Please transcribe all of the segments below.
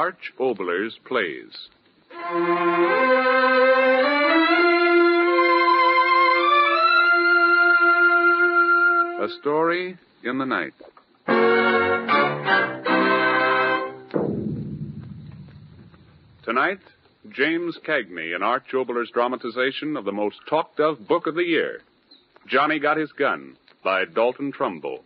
Arch Oboler's plays. A story in the night. Tonight, James Cagney in Arch Oboler's dramatization of the most talked of book of the year, Johnny Got His Gun, by Dalton Trumbo.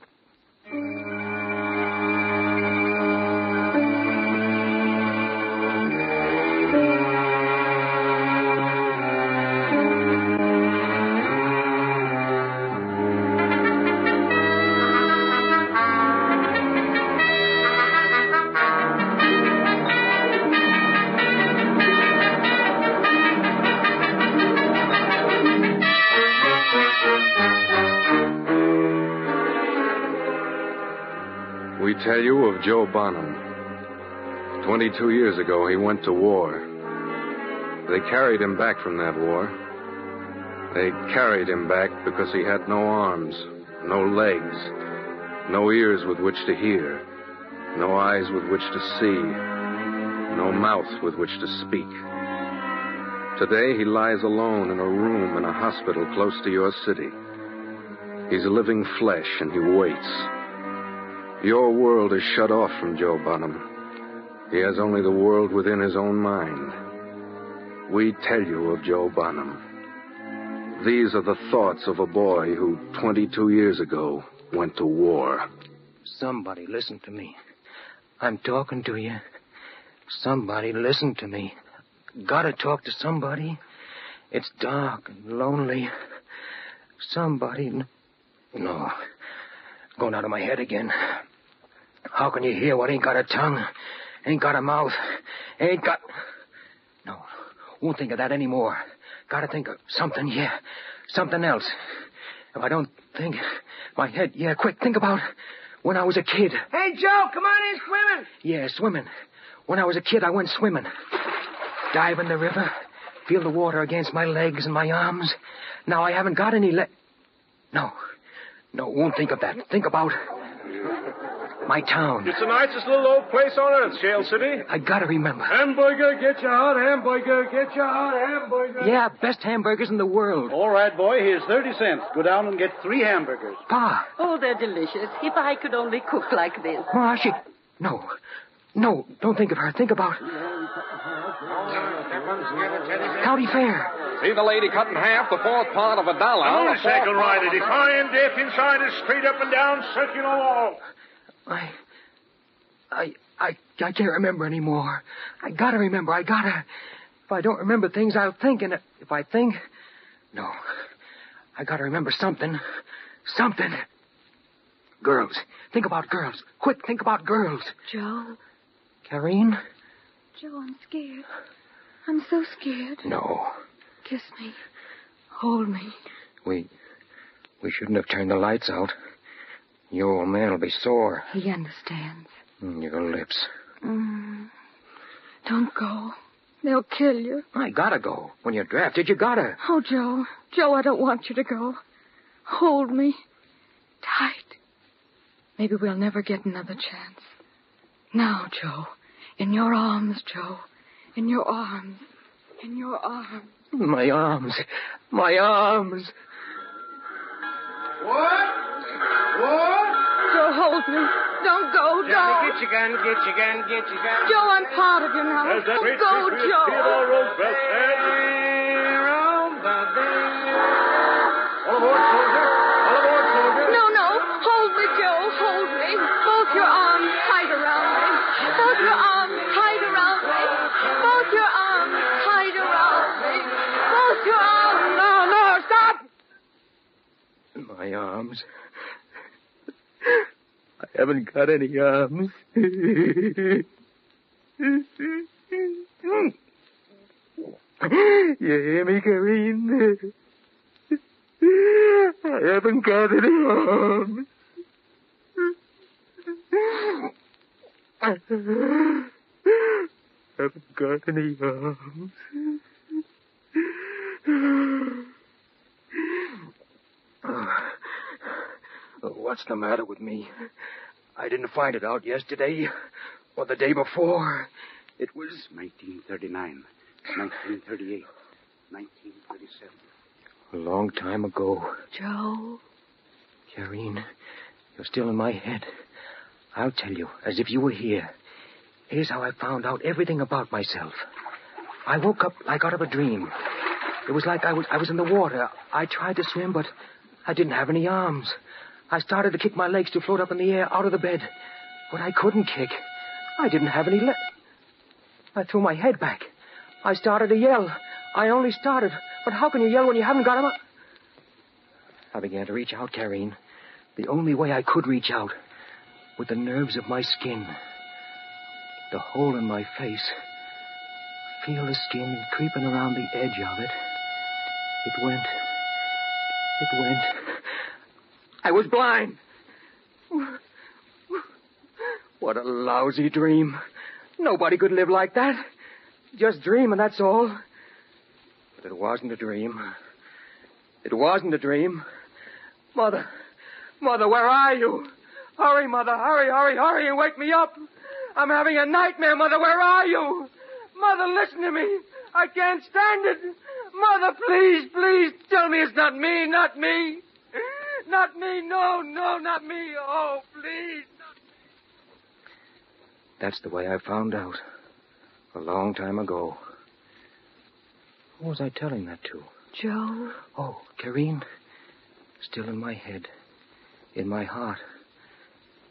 Tell you of Joe Bonham. Twenty-two years ago, he went to war. They carried him back from that war. They carried him back because he had no arms, no legs, no ears with which to hear, no eyes with which to see, no mouth with which to speak. Today, he lies alone in a room in a hospital close to your city. He's living flesh and he waits. Your world is shut off from Joe Bonham. He has only the world within his own mind. We tell you of Joe Bonham. These are the thoughts of a boy who 22 years ago went to war. Somebody listen to me. I'm talking to you. Somebody listen to me. Gotta talk to somebody. It's dark and lonely. Somebody. No. Going out of my head again. How can you hear what ain't got a tongue, ain't got a mouth, ain't got. No, won't think of that anymore. Gotta think of something, yeah, something else. If I don't think, my head, yeah, quick, think about when I was a kid. Hey, Joe, come on in swimming. Yeah, swimming. When I was a kid, I went swimming. Dive in the river, feel the water against my legs and my arms. Now I haven't got any le. No, no, won't think of that. Think about my town. It's the nicest little old place on earth, Shale City. I gotta remember. Hamburger, get your hot hamburger, get your hot hamburger. Yeah, best hamburgers in the world. All right, boy, here's 30 cents. Go down and get three hamburgers. Pa. Oh, they're delicious. If I could only cook like this. Ma, she. No. No, don't think of her. Think about. County Fair. See the lady cut in half the fourth part of a dollar. Motorcycle rider, defying death inside a straight up and down circular wall. I. I. I, I can't remember anymore. I gotta remember. I gotta. If I don't remember things, I'll think, and if I think. No. I gotta remember something. Something. Girls. Think about girls. Quick, think about girls. Joe. Karine? Joe, I'm scared. I'm so scared. No. Kiss me. Hold me. We. We shouldn't have turned the lights out. Your old man will be sore. He understands. Mm, Your lips. Mm. Don't go. They'll kill you. I gotta go. When you're drafted, you gotta. Oh, Joe. Joe, I don't want you to go. Hold me. Tight. Maybe we'll never get another chance. Now, Joe. In your arms, Joe. In your arms. In your arms. My arms. My arms. What? What? Joe, hold me. Don't go, Johnny, Joe. get your gun, get your gun, get your gun. Joe, I'm part of you now. Don't great go, Patriot Joe. Theodore Roosevelt said. All aboard, soldier. All aboard, soldier. No, no. Hold me, Joe. Hold me. Both your arms tight around me. Both your arms tight around me. Both your arms tight around me. Both your arms. No, no, stop. My arms. Haven't got any um, arms. you hear me, Karine? I haven't got any arms. I haven't got any arms. What's the matter with me? I didn't find it out yesterday or the day before. It was 1939, 1938, 1937. A long time ago. Joe. Karine, you're still in my head. I'll tell you, as if you were here. Here's how I found out everything about myself. I woke up like out of a dream. It was like I was I was in the water. I tried to swim, but I didn't have any arms. I started to kick my legs to float up in the air out of the bed, but I couldn't kick. I didn't have any legs. I threw my head back. I started to yell. I only started, but how can you yell when you haven't got 'em up? I began to reach out, Karine. The only way I could reach out with the nerves of my skin. The hole in my face. Feel the skin creeping around the edge of it. It went. It went. I was blind. What a lousy dream. Nobody could live like that. Just dream, and that's all. But it wasn't a dream. It wasn't a dream. Mother, Mother, where are you? Hurry, Mother, hurry, hurry, hurry, and wake me up. I'm having a nightmare, Mother. Where are you? Mother, listen to me. I can't stand it. Mother, please, please, tell me it's not me, not me. Not me, no, no, not me. Oh, please. That's the way I found out. A long time ago. Who was I telling that to? Joe. Oh, Karine. Still in my head. In my heart.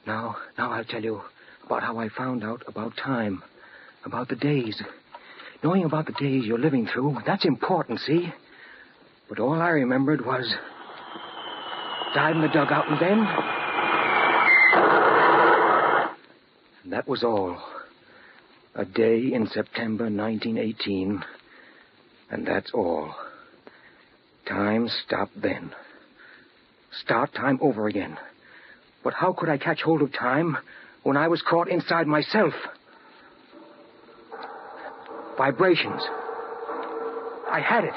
Now, now I'll tell you about how I found out about time. About the days. Knowing about the days you're living through, that's important, see? But all I remembered was died in the dugout and then. And that was all. A day in September 1918. And that's all. Time stopped then. Start time over again. But how could I catch hold of time when I was caught inside myself? Vibrations. I had it.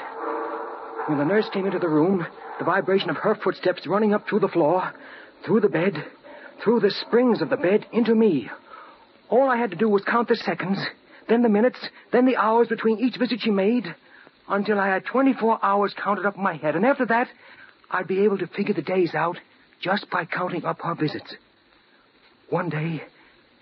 When the nurse came into the room, the vibration of her footsteps running up through the floor, through the bed, through the springs of the bed, into me. All I had to do was count the seconds, then the minutes, then the hours between each visit she made, until I had 24 hours counted up in my head. And after that, I'd be able to figure the days out just by counting up her visits. One day,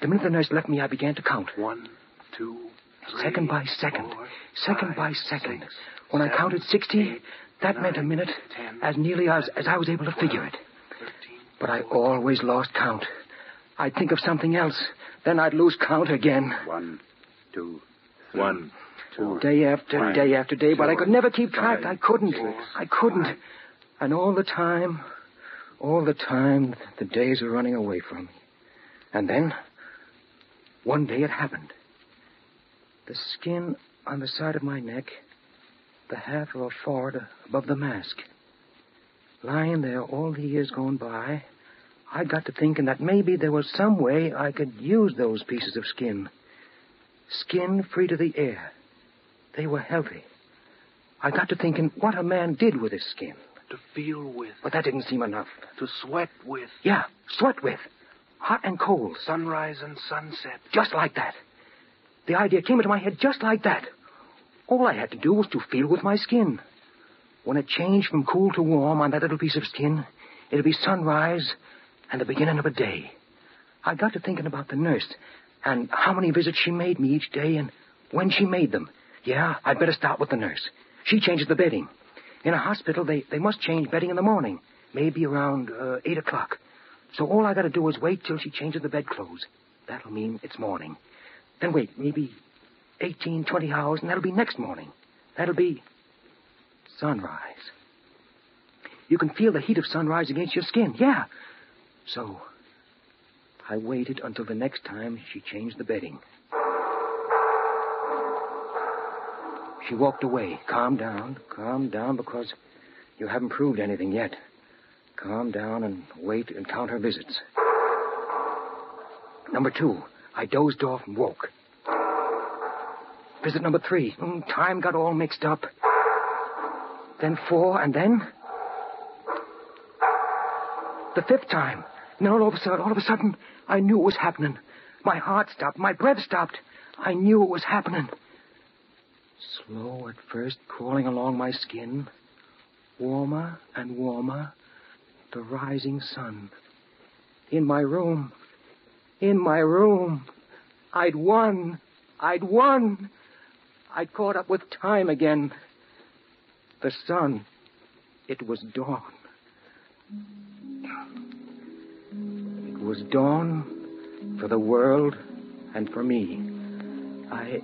the minute the nurse left me, I began to count. One, two, three, second by second, four, second five, by second. six, when I counted 60, eight, that meant a minute, ten, as nearly as, as I was able to figure it. thirteen. But I always lost count. I'd think of something else, then I'd lose count again. One, two, three, one, two. Day after Five, day after day, but I could never keep track. five, I couldn't. six, I couldn't. five. And all the time, all the time, the days were running away from me. And then, one day it happened. The skin on the side of my neck, the half of a forehead above the mask. Lying there all the years gone by, I got to thinking that maybe there was some way I could use those pieces of skin. Skin free to the air. They were healthy. I got to thinking what a man did with his skin. To feel with, But that didn't seem enough. to sweat with, Yeah, sweat with. Hot and cold. sunrise and sunset. Just like that. The idea came into my head just like that. All I had to do was to feel with my skin. When it changed from cool to warm on that little piece of skin, it'd be sunrise and the beginning of a day. I got to thinking about the nurse and how many visits she made me each day and when she made them. Yeah, I'd better start with the nurse. She changes the bedding. In a hospital, they, they must change bedding in the morning, maybe around uh, 8 o'clock. So all I got to do is wait till she changes the bedclothes. That'll mean it's morning. Then wait, maybe 18, 20 hours, and that'll be next morning. That'll be sunrise. You can feel the heat of sunrise against your skin, yeah. So I waited until the next time she changed the bedding. She walked away. Calm down, calm down, because you haven't proved anything yet. Calm down and wait and count her visits. Number two, I dozed off and woke. Visit number three, mm, time got all mixed up. Then four, and then the fifth time. And then all of a sudden, all of a sudden, I knew it was happening. My heart stopped. My breath stopped. I knew it was happening. Slow at first, crawling along my skin. Warmer and warmer. The rising sun. In my room. In my room. I'd won. I'd won. I'd caught up with time again. The sun. It was dawn. It was dawn for the world and for me. I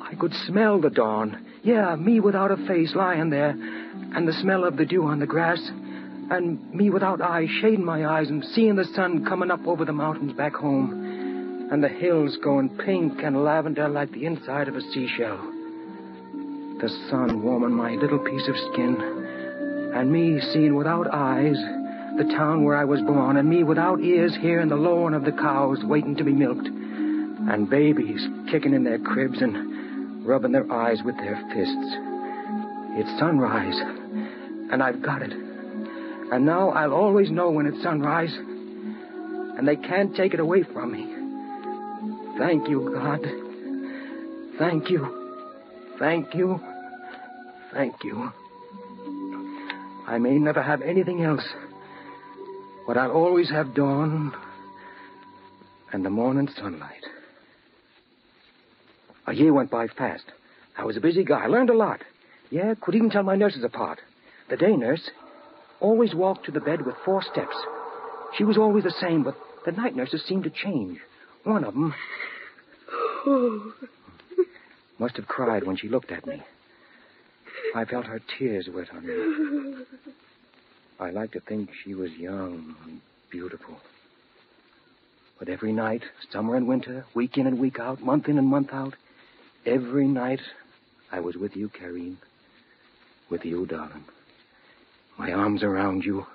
I could smell the dawn. Yeah, me without a face lying there, and the smell of the dew on the grass, and me without eyes, shading my eyes and seeing the sun coming up over the mountains back home, and the hills going pink and lavender like the inside of a seashell. The sun warming my little piece of skin, and me seeing without eyes the town where I was born, and me without ears hearing the lowing of the cows waiting to be milked, and babies kicking in their cribs and rubbing their eyes with their fists. It's sunrise, and I've got it. And now I'll always know when it's sunrise, and they can't take it away from me. Thank you, God. Thank you. Thank you. Thank you. I may never have anything else, but I'll always have dawn and the morning sunlight. A year went by fast. I was a busy guy. I learned a lot. Yeah, could even tell my nurses apart. The day nurse always walked to the bed with four steps. She was always the same, but the night nurses seemed to change. One of them must have cried when she looked at me. I felt her tears wet on me. I like to think she was young and beautiful. But every night, summer and winter, week in and week out, month in and month out, every night I was with you, Karine. With you, darling. My arms around you,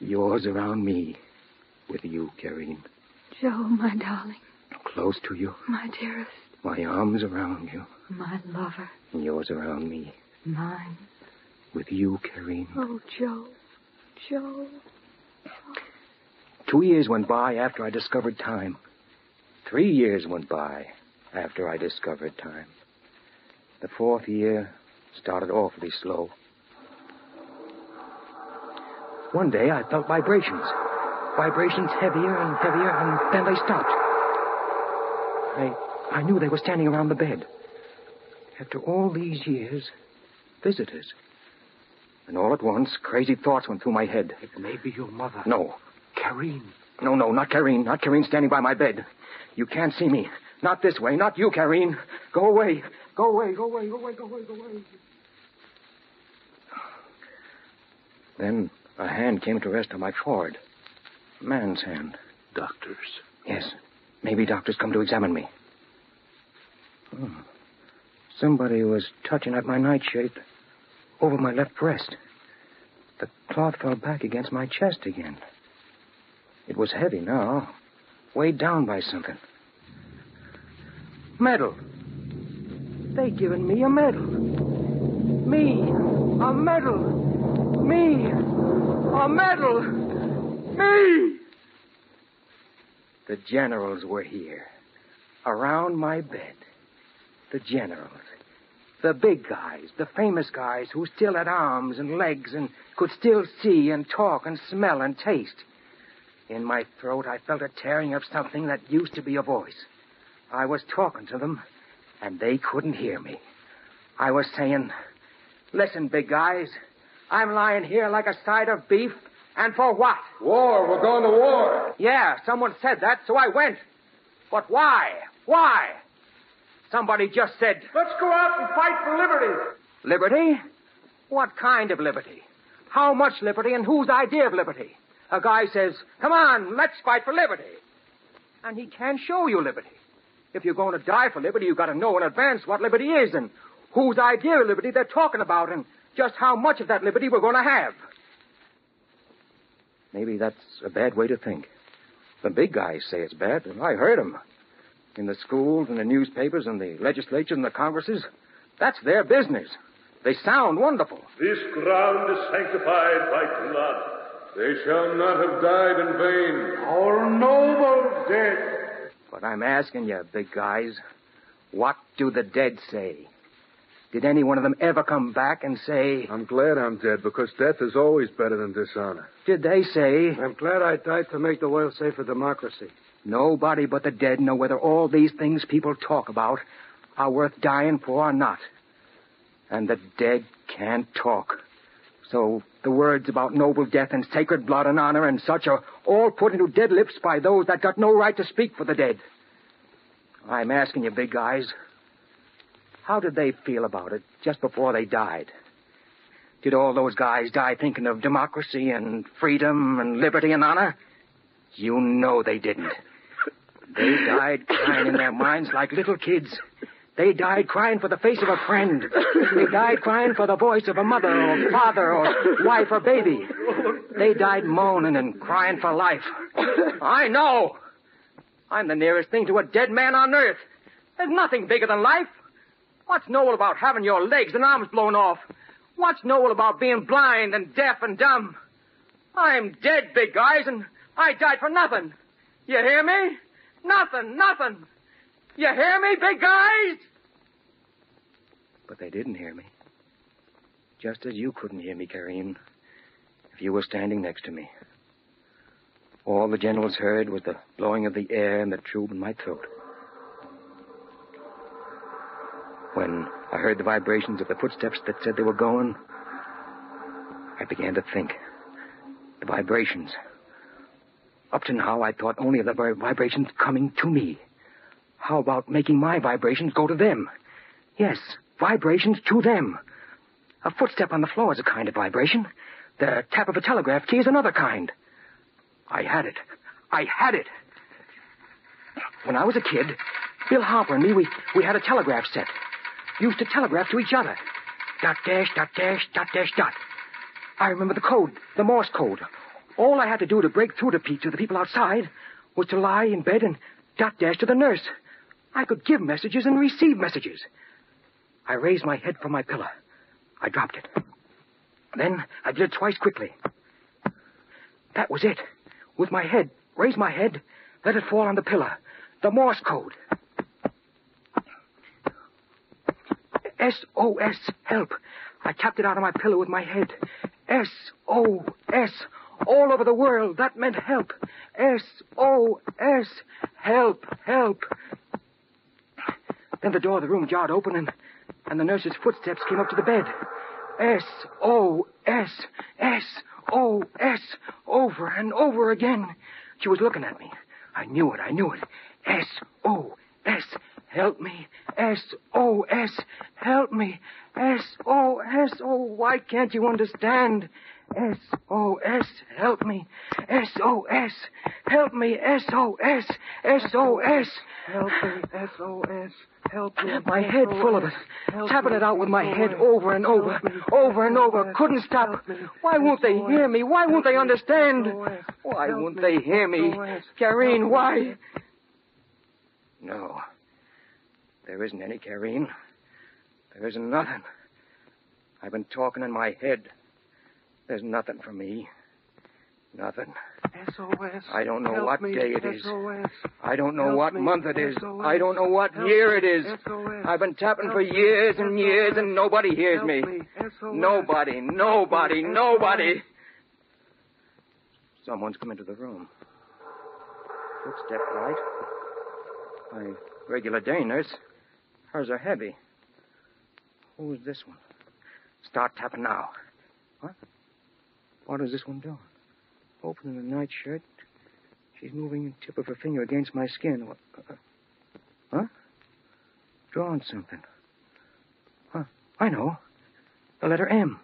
yours around me. With you, Karine. Joe, my darling, Close to you, my dearest, my arms around you, my lover, and yours around me. Mine. With you, Karine. Oh, Joe, Joe. Two years went by after I discovered time. Three years went by after I discovered time. The fourth year started awfully slow. One day I felt vibrations. Vibrations heavier and heavier, and then they stopped. I, I knew they were standing around the bed. After all these years, visitors. And all at once, crazy thoughts went through my head. It may be your mother. No, Karine. no, no, not Karine. Not Karine standing by my bed. You can't see me. Not this way. Not you, Karine. Go away. Go away. Go away. Go away. Go away. Go away. Then a hand came to rest on my forehead. A man's hand. Doctors. Yes. Maybe doctors come to examine me. Hmm. Somebody was touching at my nightshirt over my left breast. The cloth fell back against my chest again. It was heavy now, weighed down by something. Medal. They given me a medal. Me, a medal. Me, a medal. Me. The generals were here, around my bed. The generals. The big guys, the famous guys who still had arms and legs and could still see and talk and smell and taste. In my throat, I felt a tearing of something that used to be a voice. I was talking to them, and they couldn't hear me. I was saying, Listen, big guys, I'm lying here like a side of beef, and for what? War. We're going to war. Yeah, someone said that, so I went. But why? Why? Somebody just said, Let's go out and fight for liberty. Liberty? What kind of liberty? How much liberty and whose idea of liberty? A guy says, Come on, let's fight for liberty. And he can't show you liberty. If you're going to die for liberty, you've got to know in advance what liberty is and whose idea of liberty they're talking about and just how much of that liberty we're going to have. Maybe that's a bad way to think. The big guys say it's bad, and I heard 'em. In the schools and the newspapers and the legislatures and the congresses, that's their business. They sound wonderful. This ground is sanctified by blood. They shall not have died in vain. Our noble dead. But I'm asking you, big guys, What do the dead say? Did any one of them ever come back and say, I'm glad I'm dead because death is always better than dishonor. did they say, I'm glad I died to make the world safe for democracy. Nobody but the dead know whether all these things people talk about are worth dying for or not? And the dead can't talk. So the words about noble death and sacred blood and honor and such are all put into dead lips by those that got no right to speak for the dead. I'm asking you, big guys, how did they feel about it just before they died? Did all those guys die thinking of democracy and freedom and liberty and honor? You know they didn't. They died crying in their minds like little kids. They died crying for the face of a friend. They died crying for the voice of a mother or father or wife or baby. They died moaning and crying for life. I know. I'm the nearest thing to a dead man on earth. There's nothing bigger than life. What's noble about having your legs and arms blown off? What's noble about being blind and deaf and dumb? I'm dead, big guys, and I died for nothing. You hear me? Nothing, nothing. You hear me, big guys? But they didn't hear me. Just as you couldn't hear me, Karine, if you were standing next to me. All the generals heard was the blowing of the air and the tube in my throat. When I heard the vibrations of the footsteps that said they were going, I began to think. The vibrations. Up to now, I thought only of the vibrations coming to me. How about making my vibrations go to them? Yes, vibrations to them. A footstep on the floor is a kind of vibration. The tap of a telegraph key is another kind. I had it. I had it. When I was a kid, Bill Harper and me, we, we had a telegraph set. Used to telegraph to each other. Dot dash, dot dash, dot dash, dot. I remember the code, the Morse code. All I had to do to break through to, pe- to the people outside was to lie in bed and dot dash to the nurse. I could give messages and receive messages. I raised my head from my pillow. I dropped it. Then I did it twice quickly. That was it. With my head, raise my head, let it fall on the pillow. The Morse code. S-O-S, help. I tapped it out of my pillow with my head. S-O-S, all over the world. That meant help. S-O-S, help, help. Then the door of the room jarred open and, and the nurse's footsteps came up to the bed. S-O-S, S-O-S, over and over again. She was looking at me. I knew it, I knew it. S-O-S, help me. S-O-S, help me. S-O-S, oh, why can't you understand? S-O-S, help me. S-O-S, help me. S-O-S, S-O-S. Help me, SOS. Help me. My head full of it. Tapping it out with my head over and over, over and over. Couldn't stop. Why won't they hear me? Why won't they understand? Why won't they hear me? Karine, why? No. There isn't any Karine. There isn't nothing. I've been talking in my head. There's nothing for me. Nothing. SOS. I don't know Help what me. day it is. SOS. I don't know Help what me. month it is. SOS. I don't know what Help year it is. SOS. I've been tapping for years and years and nobody hears me. Nobody, nobody, nobody. Someone's come into the room. Footstep light. My regular day nurse. Hers are heavy. Who's this one? Start tapping now. What? What is this one doing? Opening the nightshirt. She's moving the tip of her finger against my skin. What? uh, Huh? Drawing something. Huh? I know. The letter M.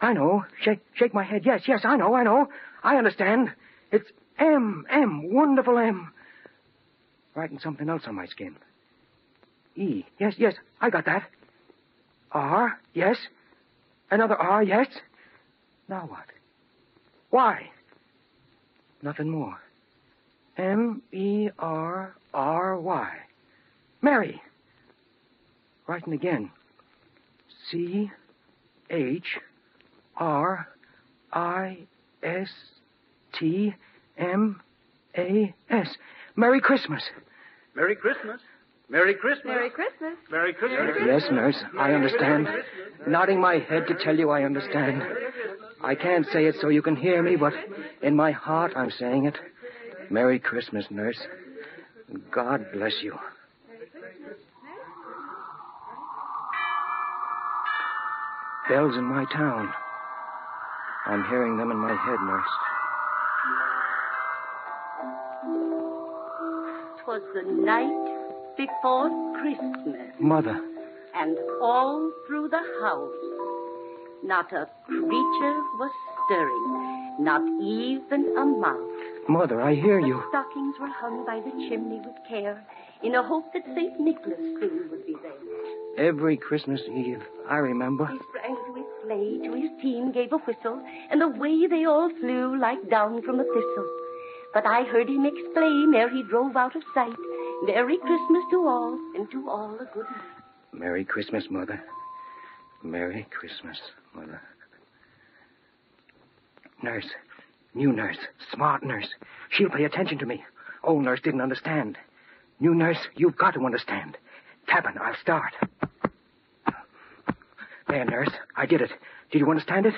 I know. Shake, shake my head. Yes, yes, I know, I know. I understand. It's M, M, wonderful M. Writing something else on my skin. E. Yes, yes, I got that. R. Yes. Another R. Yes. Now what? Why? Nothing more. M E R R Y. Merry. Writing again. C H R I S T M A S. Merry Christmas. Merry Christmas. Merry Christmas. Merry Christmas. Merry Christmas. Yes, nurse, I understand. Nodding my head to tell you I understand. I can't say it so you can hear me, but in my heart I'm saying it. Merry Christmas, nurse. God bless you. Bells in my town. I'm hearing them in my head, nurse. Twas the night before Christmas, Mother, and all through the house, not a creature was stirring, not even a mouse. Mother, I hear you. The stockings were hung by the chimney with care, in a hope that St. Nicholas soon would be there. Every Christmas Eve, I remember. He sprang to his sleigh, to his team gave a whistle, and away they all flew like down from a thistle. But I heard him exclaim ere he drove out of sight, Merry Christmas to all, and to all a good night. Merry Christmas, Mother. Merry Christmas, Mother. Nurse. New nurse. Smart nurse. She'll pay attention to me. Old nurse didn't understand. New nurse, you've got to understand. Tapping, I'll start. There, nurse. I did it. Did you understand it?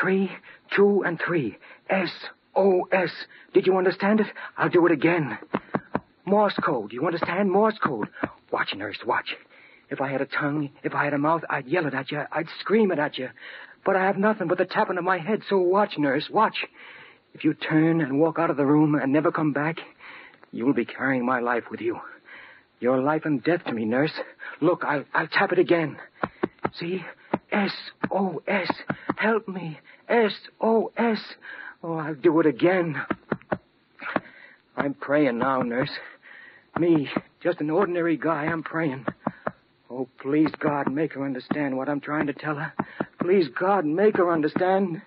Three, two, and three. S O S. Did you understand it? I'll do it again. Morse code. You understand? Morse code. Watch, nurse, watch. If I had a tongue, if I had a mouth, I'd yell it at you. I'd scream it at you. But I have nothing but the tapping of my head, so watch, nurse, watch. If you turn and walk out of the room and never come back, you'll be carrying my life with you. You're life and death to me, nurse. Look, I'll, I'll tap it again. See? S O S. Help me. S O S. Oh, I'll do it again. I'm praying now, nurse. Me, just an ordinary guy, I'm praying. Oh, please, God, make her understand what I'm trying to tell her. Please, God, make her understand.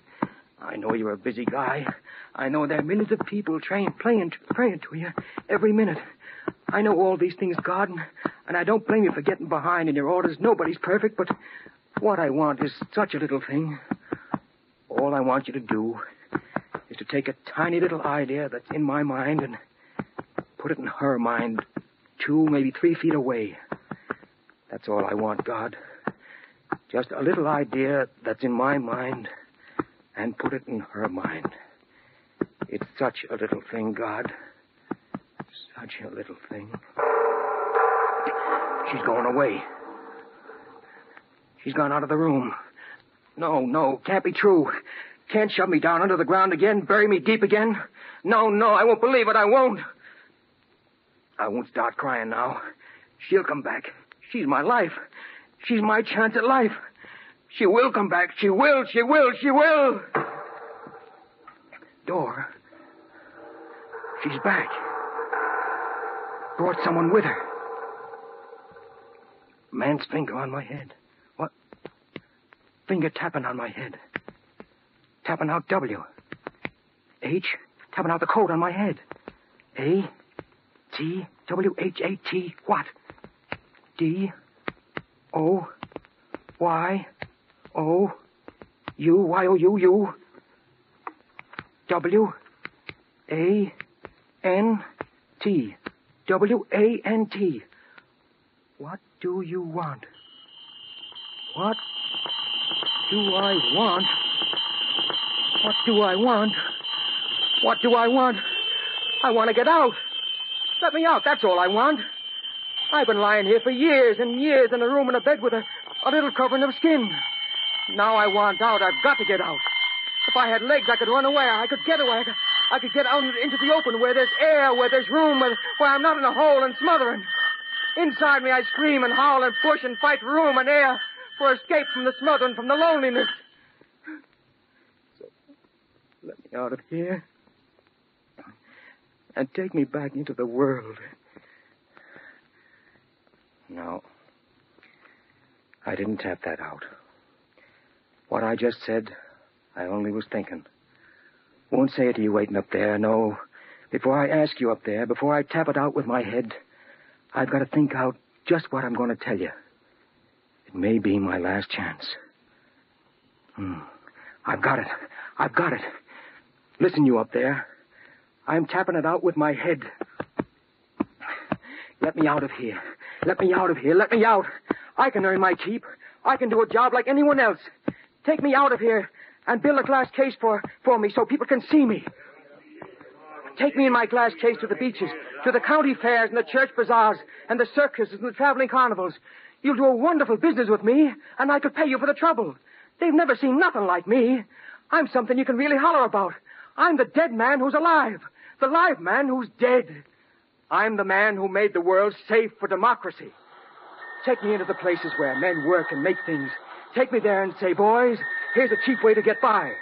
I know you're a busy guy. I know there are millions of people train, playing, praying to you every minute. I know all these things, God, and I don't blame you for getting behind in your orders. Nobody's perfect, but what I want is such a little thing. All I want you to do is to take a tiny little idea that's in my mind and put it in her mind, two, maybe three feet away. That's all I want, God. Just a little idea that's in my mind and put it in her mind. It's such a little thing, God. Such a little thing. She's going away. She's gone out of the room. No, no, can't be true. Can't shove me down under the ground again, bury me deep again. No, no, I won't believe it. I won't. I won't start crying now. She'll come back. She's my life. She's my chance at life. She will come back. She will, she will, she will. Door. She's back. Brought someone with her. Man's finger on my head. What? Finger tapping on my head. Tapping out W. H. Tapping out the code on my head. A. T. W. H. A. T. What? D. O. Y. O. U. Y. O. U. U. W. A. N. T. W. A. N. T. What do you want? What do I want? What do I want? What do I want? I want to get out. Let me out. That's all I want. I've been lying here for years and years in a room in a bed with a, a little covering of skin. Now I want out. I've got to get out. If I had legs, I could run away. I could get away. I could, I could get out into the open where there's air, where there's room, where, where I'm not in a hole and smothering. Inside me, I scream and howl and push and fight for room and air for escape from the smothering, from the loneliness. So, let me out of here and take me back into the world. No. I didn't tap that out. What I just said, I only was thinking. Won't say it to you waiting up there, no. Before I ask you up there, before I tap it out with my head, I've got to think out just what I'm going to tell you. It may be my last chance. Hmm. I've got it. I've got it. Listen, you up there. I'm tapping it out with my head. Let me out of here. Let me out of here. Let me out. I can earn my keep. I can do a job like anyone else. Take me out of here and build a glass case for, for me so people can see me. Take me in my glass case to the beaches, to the county fairs and the church bazaars and the circuses and the traveling carnivals. You'll do a wonderful business with me, and I could pay you for the trouble. They've never seen nothing like me. I'm something you can really holler about. I'm the dead man who's alive, the live man who's dead. I'm the man who made the world safe for democracy. Take me into the places where men work and make things. Take me there and say, boys, here's a cheap way to get by.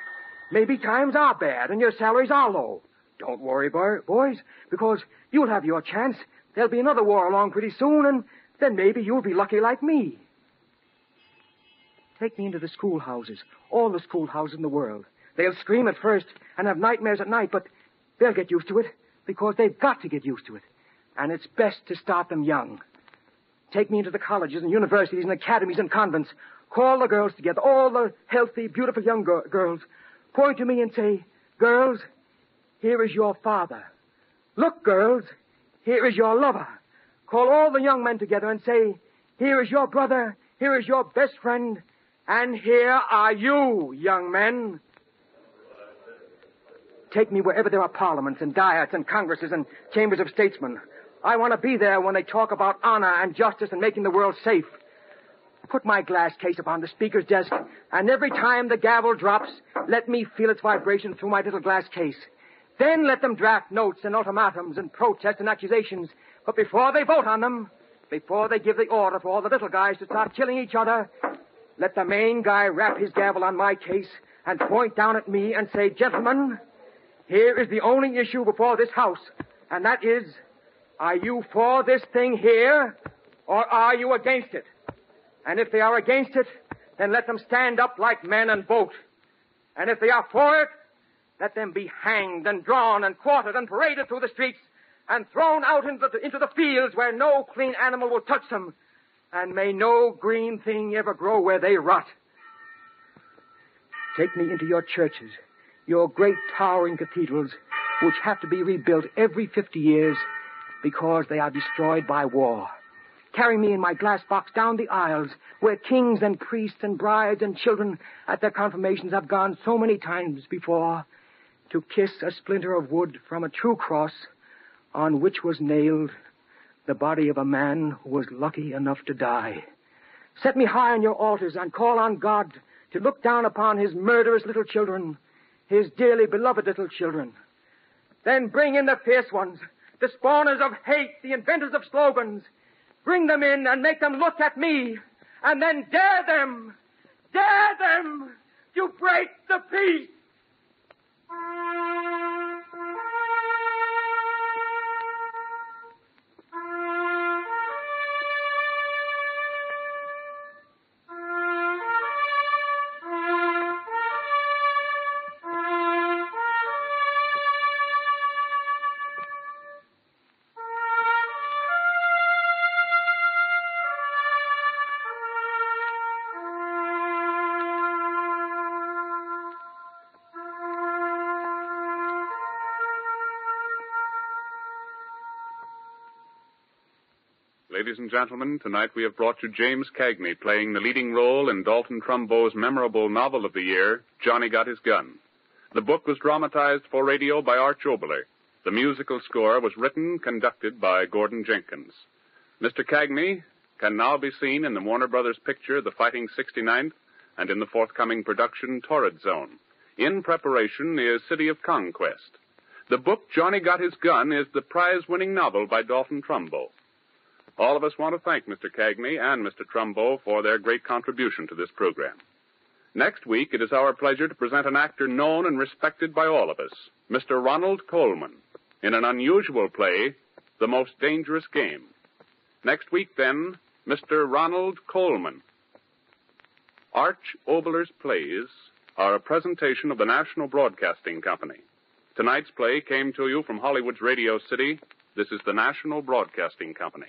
Maybe times are bad and your salaries are low. Don't worry, boys, because you'll have your chance. There'll be another war along pretty soon, and then maybe you'll be lucky like me. Take me into the schoolhouses, all the schoolhouses in the world. They'll scream at first and have nightmares at night, but they'll get used to it because they've got to get used to it. And it's best to start them young. Take me into the colleges and universities and academies and convents. Call the girls together, all the healthy, beautiful young go- girls. Point to me and say, Girls, here is your father. Look, girls, here is your lover. Call all the young men together and say, Here is your brother, here is your best friend, and here are you, young men. Take me wherever there are parliaments and diets and congresses and chambers of statesmen. I want to be there when they talk about honor and justice and making the world safe. Put my glass case upon the speaker's desk, and every time the gavel drops, let me feel its vibration through my little glass case. Then let them draft notes and ultimatums and protests and accusations. But before they vote on them, before they give the order for all the little guys to start killing each other, let the main guy rap his gavel on my case and point down at me and say, Gentlemen, here is the only issue before this House, and that is, are you for this thing here, or are you against it? And if they are against it, then let them stand up like men and vote. And if they are for it, let them be hanged and drawn and quartered and paraded through the streets and thrown out into the, into the fields where no clean animal will touch them, and may no green thing ever grow where they rot. Take me into your churches, your great towering cathedrals, which have to be rebuilt every 50 years because they are destroyed by war. Carry me in my glass box down the aisles where kings and priests and brides and children at their confirmations have gone so many times before to kiss a splinter of wood from a true cross on which was nailed the body of a man who was lucky enough to die. Set me high on your altars and call on God to look down upon his murderous little children, his dearly beloved little children. Then bring in the fierce ones, the spawners of hate, the inventors of slogans. Bring them in and make them look at me, and then dare them, dare them to break the peace. Gentlemen, tonight we have brought you James Cagney playing the leading role in Dalton Trumbo's memorable novel of the year, Johnny Got His Gun. The book was dramatized for radio by Arch Oboler. The musical score was written, conducted by Gordon Jenkins. Mr. Cagney can now be seen in the Warner Brothers picture The Fighting 69th and in the forthcoming production Torrid Zone. In preparation is City of Conquest. The book Johnny Got His Gun is the prize-winning novel by Dalton Trumbo. All of us want to thank Mr. Cagney and Mr. Trumbo for their great contribution to this program. Next week, it is our pleasure to present an actor known and respected by all of us, Mr. Ronald Colman, in an unusual play, The Most Dangerous Game. Next week, then, Mr. Ronald Colman. Arch Oboler's plays are a presentation of the National Broadcasting Company. Tonight's play came to you from Hollywood's Radio City. This is the National Broadcasting Company.